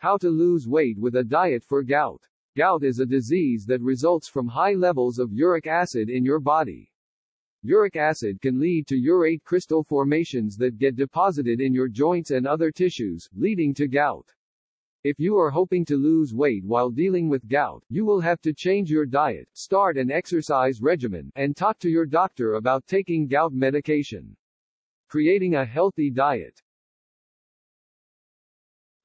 How to lose weight with a diet for gout. Gout is a disease that results from high levels of uric acid in your body. Uric acid can lead to urate crystal formations that get deposited in your joints and other tissues, leading to gout. If you are hoping to lose weight while dealing with gout, you will have to change your diet, start an exercise regimen, and talk to your doctor about taking gout medication. Creating a healthy diet.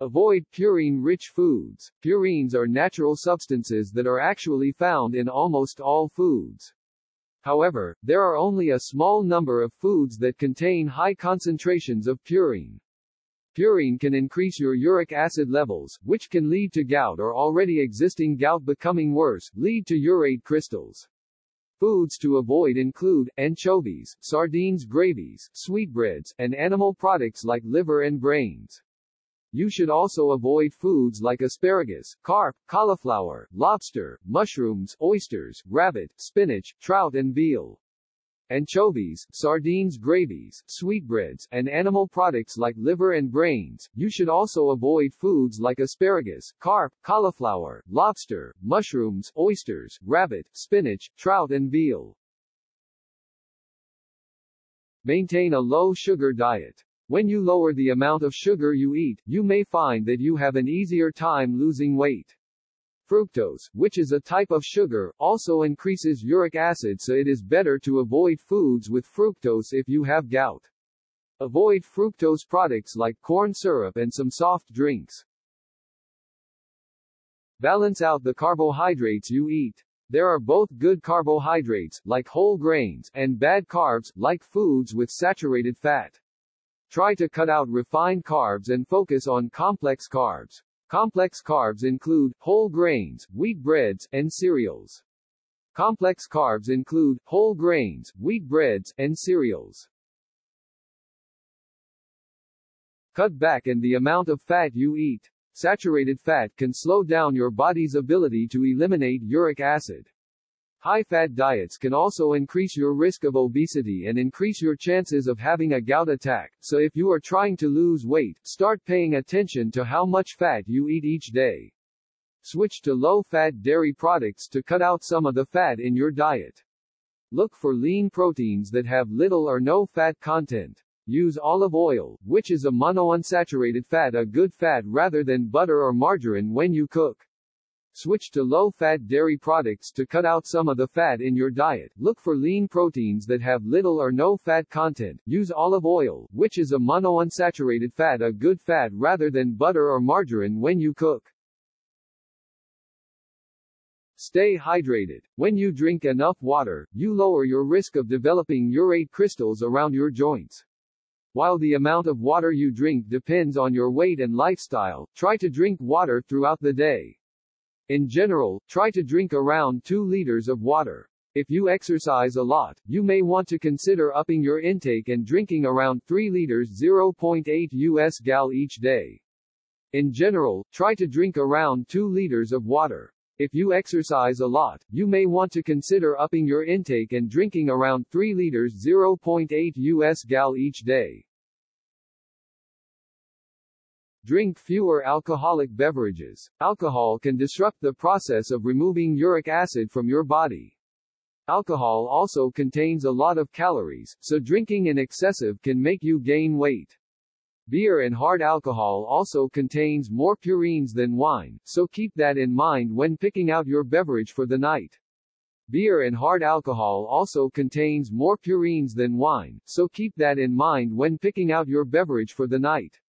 Avoid purine-rich foods. Purines are natural substances that are actually found in almost all foods. However, there are only a small number of foods that contain high concentrations of purine. Purine can increase your uric acid levels, which can lead to gout or already existing gout becoming worse, lead to urate crystals. Foods to avoid include, anchovies, sardines gravies, sweetbreads, and animal products like liver and brains. You should also avoid foods like asparagus, carp, cauliflower, lobster, mushrooms, oysters, rabbit, spinach, trout and veal. Anchovies, sardines gravies, sweetbreads, and animal products like liver and brains. You should also avoid foods like asparagus, carp, cauliflower, lobster, mushrooms, oysters, rabbit, spinach, trout and veal. Maintain a low sugar diet. When you lower the amount of sugar you eat, you may find that you have an easier time losing weight. Fructose, which is a type of sugar, also increases uric acid so it is better to avoid foods with fructose if you have gout. Avoid fructose products like corn syrup and some soft drinks. Balance out the carbohydrates you eat. There are both good carbohydrates, like whole grains, and bad carbs, like foods with saturated fat. Try to cut out refined carbs and focus on complex carbs. Complex carbs include, whole grains, wheat breads, and cereals. Complex carbs include, whole grains, wheat breads, and cereals. Cut back in the amount of fat you eat. Saturated fat can slow down your body's ability to eliminate uric acid. High-fat diets can also increase your risk of obesity and increase your chances of having a gout attack, so if you are trying to lose weight, start paying attention to how much fat you eat each day. Switch to low-fat dairy products to cut out some of the fat in your diet. Look for lean proteins that have little or no fat content. Use olive oil, which is a monounsaturated fat a good fat rather than butter or margarine when you cook. Switch to low-fat dairy products to cut out some of the fat in your diet. Look for lean proteins that have little or no fat content. Use olive oil, which is a monounsaturated fat a good fat rather than butter or margarine when you cook. Stay hydrated. When you drink enough water, you lower your risk of developing urate crystals around your joints. While the amount of water you drink depends on your weight and lifestyle, try to drink water throughout the day. In general, try to drink around 2 liters of water. If you exercise a lot, you may want to consider upping your intake and drinking around 3 liters 0.8 US gal each day. In general, try to drink around 2 liters of water. If you exercise a lot, you may want to consider upping your intake and drinking around 3 liters 0.8 US gal each day. Drink fewer alcoholic beverages. Alcohol can disrupt the process of removing uric acid from your body. Alcohol also contains a lot of calories, so drinking in excessive can make you gain weight. Beer and hard alcohol also contains more purines than wine, so keep that in mind when picking out your beverage for the night. Beer and hard alcohol also contains more purines than wine, so keep that in mind when picking out your beverage for the night.